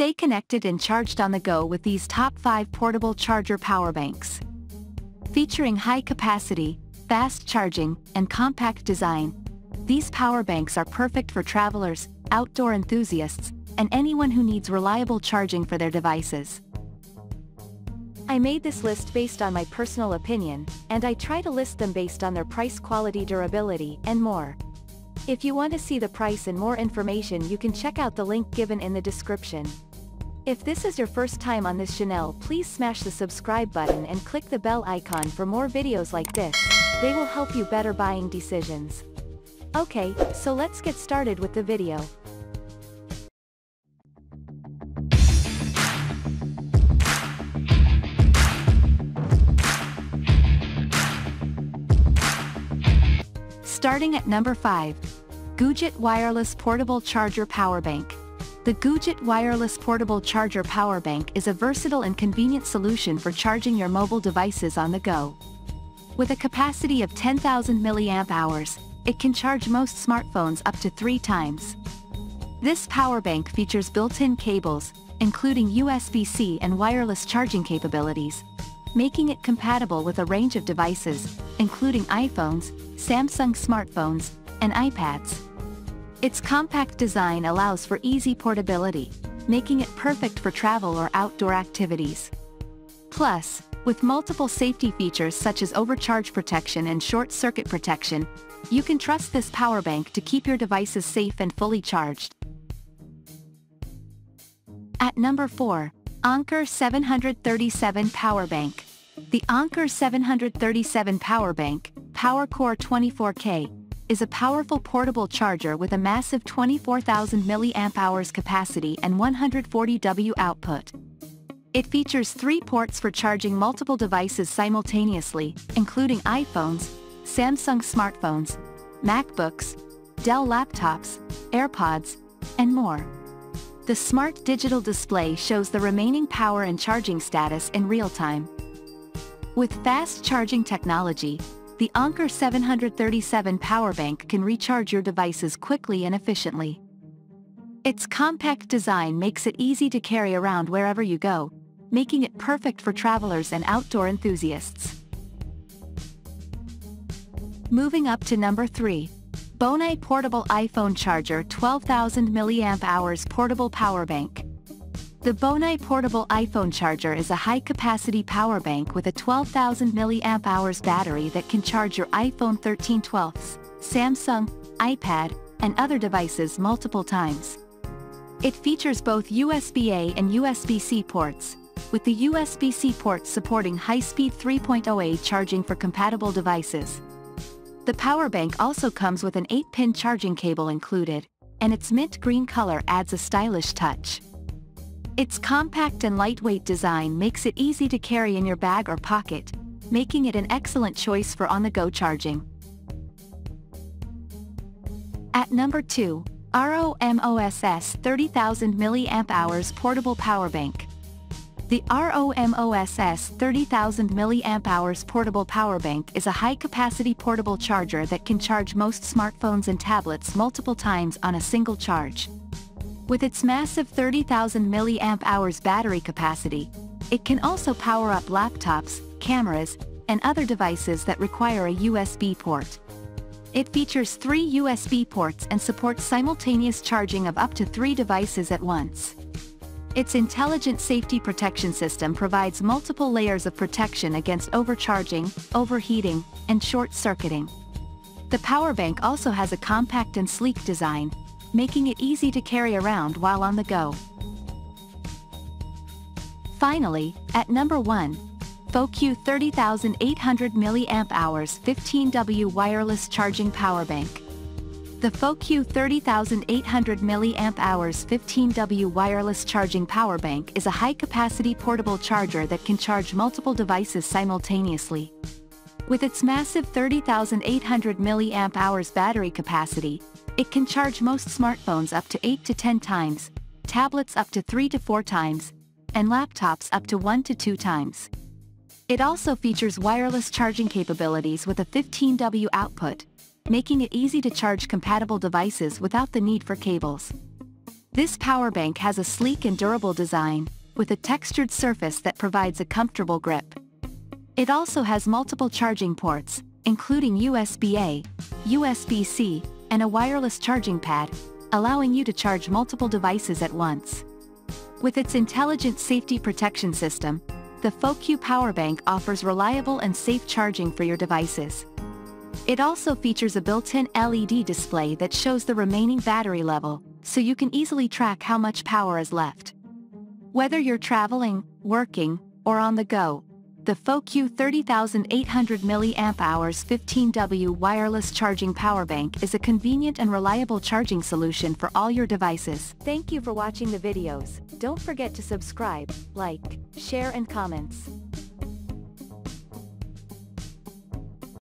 Stay connected and charged on the go with these top 5 portable charger power banks. Featuring high capacity, fast charging, and compact design, these power banks are perfect for travelers, outdoor enthusiasts, and anyone who needs reliable charging for their devices. I made this list based on my personal opinion, and I try to list them based on their price quality durability and more. If you want to see the price and more information you can check out the link given in the description. If this is your first time on this channel please smash the subscribe button and click the bell icon for more videos like this, they will help you better buying decisions. Okay, so let's get started with the video. Starting at number 5. Goojett Wireless Portable Charger Power Bank. The Goojett Wireless Portable Charger Power Bank is a versatile and convenient solution for charging your mobile devices on the go. With a capacity of 10,000 mAh, it can charge most smartphones up to three times. This power bank features built-in cables, including USB-C and wireless charging capabilities, making it compatible with a range of devices, including iPhones, Samsung smartphones, and iPads. Its compact design allows for easy portability, making it perfect for travel or outdoor activities. Plus, with multiple safety features such as overcharge protection and short-circuit protection, you can trust this power bank to keep your devices safe and fully charged. At number 4, Anker 737 Power Bank. The Anker 737 Power Bank, PowerCore 24K, is a powerful portable charger with a massive 24,000 mAh capacity and 140 W output. It features three ports for charging multiple devices simultaneously, including iPhones, Samsung smartphones, MacBooks, Dell laptops, AirPods, and more. The smart digital display shows the remaining power and charging status in real time. With fast charging technology, the Anker 737 power bank can recharge your devices quickly and efficiently. Its compact design makes it easy to carry around wherever you go, making it perfect for travelers and outdoor enthusiasts. Moving up to number 3. Bonai Portable iPhone Charger 12,000 mAh Portable Power Bank. The Bonai portable iPhone charger is a high-capacity power bank with a 12,000 mAh battery that can charge your iPhone 13 12s, Samsung, iPad, and other devices multiple times. It features both USB-A and USB-C ports, with the USB-C port supporting high-speed 3.0A charging for compatible devices. The power bank also comes with an 8-pin charging cable included, and its mint green color adds a stylish touch. Its compact and lightweight design makes it easy to carry in your bag or pocket, making it an excellent choice for on-the-go charging. At number 2, ROMOSS 30,000 mAh Portable Power Bank. The ROMOSS 30,000 mAh Portable Power Bank is a high-capacity portable charger that can charge most smartphones and tablets multiple times on a single charge. With its massive 30,000 mAh hours battery capacity, it can also power up laptops, cameras, and other devices that require a USB port. It features three USB ports and supports simultaneous charging of up to three devices at once. Its intelligent safety protection system provides multiple layers of protection against overcharging, overheating, and short-circuiting. The power bank also has a compact and sleek design, making it easy to carry around while on the go. Finally, at number 1, Fochew 30800 mAh 15W Wireless Charging Power Bank. The Fochew 30800 mAh 15W Wireless Charging Power Bank is a high-capacity portable charger that can charge multiple devices simultaneously. With its massive 30,800 mAh battery capacity, it can charge most smartphones up to 8 to 10 times, tablets up to 3 to 4 times, and laptops up to 1 to 2 times. It also features wireless charging capabilities with a 15W output, making it easy to charge compatible devices without the need for cables. This power bank has a sleek and durable design, with a textured surface that provides a comfortable grip. It also has multiple charging ports, including USB-A, USB-C, and a wireless charging pad, allowing you to charge multiple devices at once. With its intelligent safety protection system, the Fochew power bank offers reliable and safe charging for your devices. It also features a built-in LED display that shows the remaining battery level, so you can easily track how much power is left. Whether you're traveling, working, or on the go, the Fochew 30800 mAh 15W wireless charging power bank is a convenient and reliable charging solution for all your devices. Thank you for watching the videos. Don't forget to subscribe, like, share and comments.